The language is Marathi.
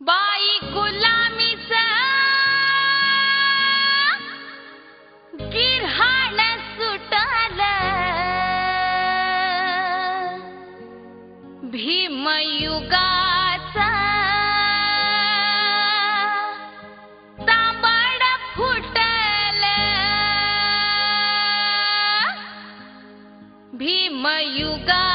बाई गुलामीच गिरहाण सुटल. भीमयुगाचा तांबाड फुटल. भीमयुगा